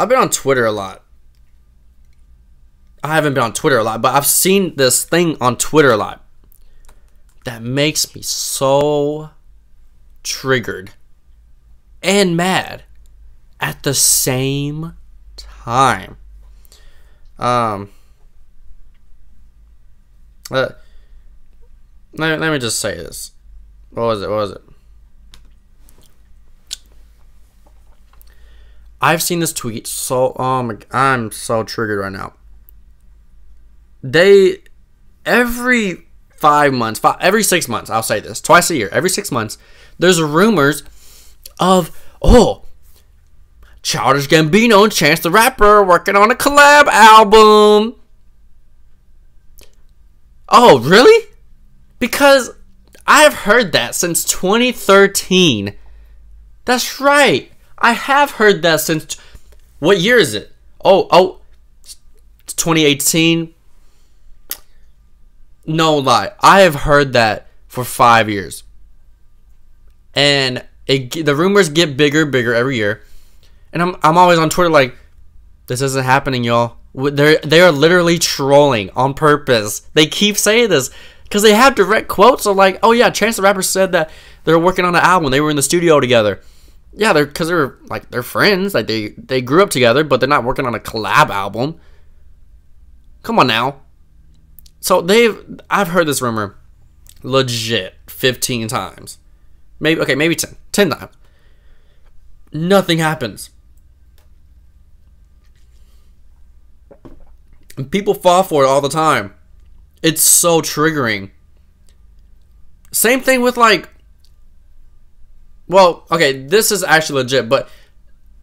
I've been on Twitter a lot. I haven't been on Twitter a lot, but I've seen this thing on Twitter a lot that makes me so triggered and mad at the same time. Um, uh, let, let me just say this. What was it? What was it? I've seen this tweet so oh my I'm so triggered right now. They every five months, five, every six months, I'll say this twice a year, every six months, there's rumors of oh Childish Gambino and Chance the Rapper working on a collab album. Oh, really? Because I've heard that since 2013. That's right. I have heard that since. What year is it? Oh, oh, 2018. No lie. I have heard that for five years. And it, the rumors get bigger, bigger every year. And I'm, I'm always on Twitter like, this isn't happening, y'all. They're, they are literally trolling on purpose. They keep saying this because they have direct quotes of like, oh yeah, Chance the Rapper said that they're working on an album. They were in the studio together. Yeah, they're because they're like they're friends. Like they they grew up together, but they're not working on a collab album. Come on now. So they've I've heard this rumor legit 15 times. Maybe okay, maybe 10. 10 times. Nothing happens. And people fall for it all the time. It's so triggering. Same thing with like well, okay, this is actually legit, but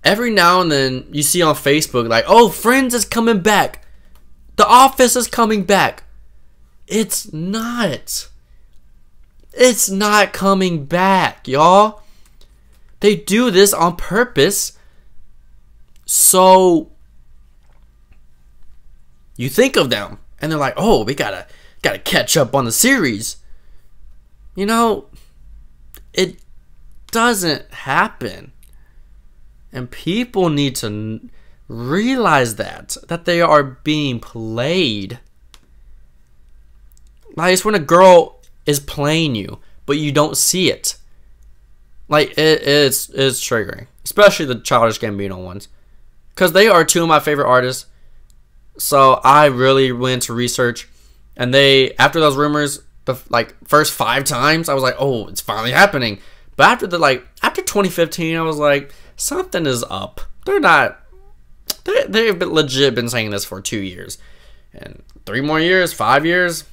every now and then you see on Facebook like, "Oh, Friends is coming back. The Office is coming back." It's not. It's not coming back, y'all. They do this on purpose. So you think of them and they're like, "Oh, we got to got to catch up on the series." You know, it doesn't happen. And people need to realize that that they are being played. Like it's when a girl is playing you, but you don't see it. Like it, it's it's triggering, especially the childish Gambino ones, because they are two of my favorite artists. So I really went to research, and they after those rumors, the like first five times, I was like, oh, it's finally happening. But after the like after 2015, I was like, something is up. They're not. They they've been legit been saying this for two years, and three more years, five years.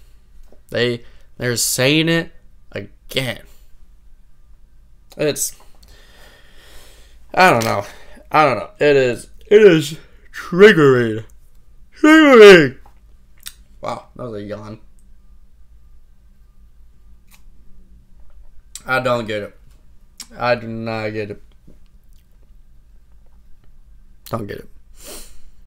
They they're saying it again. It's I don't know. I don't know. It is it is triggering. Triggering. Wow, that was a yawn. I don't get it. I do not get it. Don't get it.